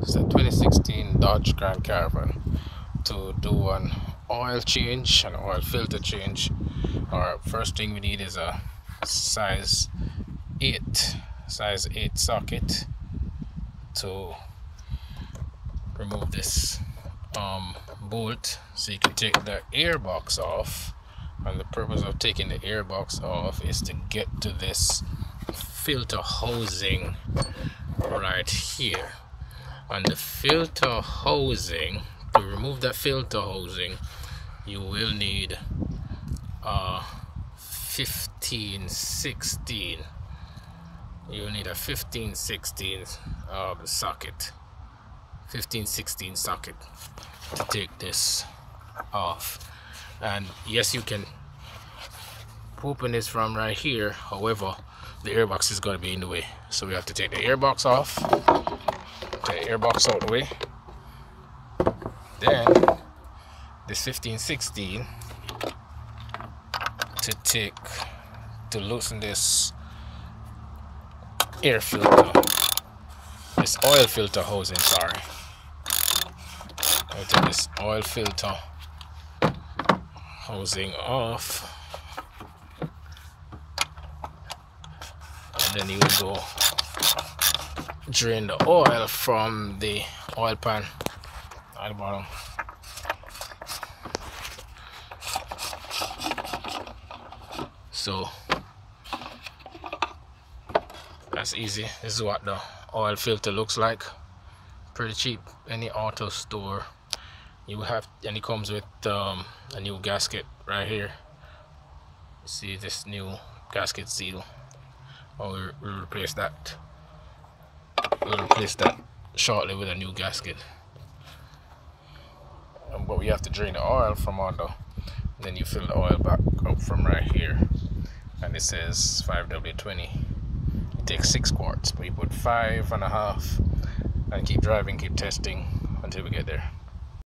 It's a 2016 Dodge Grand Caravan to do an oil change, an oil filter change. Our first thing we need is a size 8 size 8 socket to remove this um, bolt so you can take the air box off and the purpose of taking the air box off is to get to this filter housing right here on the filter housing to remove that filter housing you will need a 15 16 you need a 15 16 um, socket. 15 16 socket to take this off. And yes you can open this from right here. However the airbox is going to be in the way. So we have to take the airbox off airbox out the way. Then this 1516 to take to loosen this air filter. This oil filter housing sorry. I'll take this oil filter housing off. And then you will go drain the oil from the oil pan at the bottom. So that's easy. This is what the oil filter looks like. Pretty cheap. Any auto store you have and it comes with um, a new gasket right here. See this new gasket seal? Or we'll, we'll replace that we'll replace that shortly with a new gasket. But we have to drain the oil from under then you fill the oil back up from right here. And it says 5w20 it takes six quarts but you put five and a half and keep driving keep testing until we get there